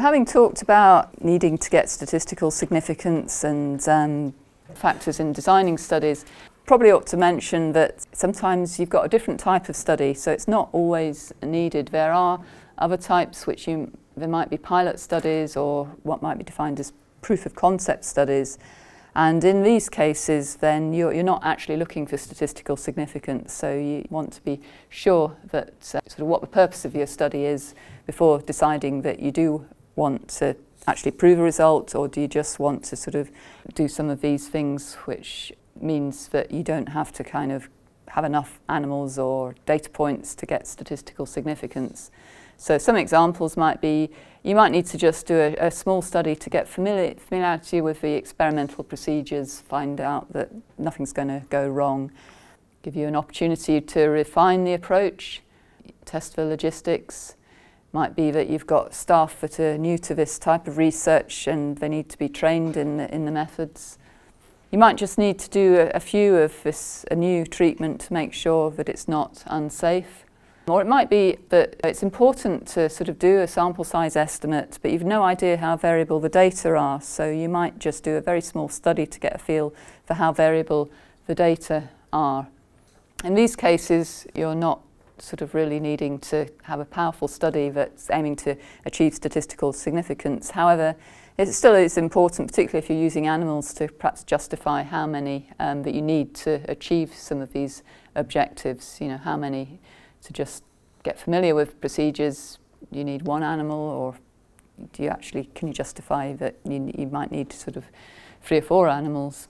Having talked about needing to get statistical significance and um, factors in designing studies, probably ought to mention that sometimes you've got a different type of study, so it's not always needed. There are other types which you, there might be pilot studies or what might be defined as proof of concept studies. And in these cases, then you're, you're not actually looking for statistical significance. So you want to be sure that uh, sort of what the purpose of your study is before deciding that you do want to actually prove a result or do you just want to sort of do some of these things which means that you don't have to kind of have enough animals or data points to get statistical significance. So some examples might be you might need to just do a, a small study to get familiar, familiarity with the experimental procedures, find out that nothing's going to go wrong, give you an opportunity to refine the approach, test for logistics, might be that you've got staff that are new to this type of research and they need to be trained in the, in the methods. You might just need to do a, a few of this, a new treatment to make sure that it's not unsafe. Or it might be that it's important to sort of do a sample size estimate, but you've no idea how variable the data are. So you might just do a very small study to get a feel for how variable the data are. In these cases, you're not sort of really needing to have a powerful study that's aiming to achieve statistical significance. However, it still is important, particularly if you're using animals, to perhaps justify how many um, that you need to achieve some of these objectives. You know, how many to just get familiar with procedures, you need one animal, or do you actually, can you justify that you, you might need sort of three or four animals?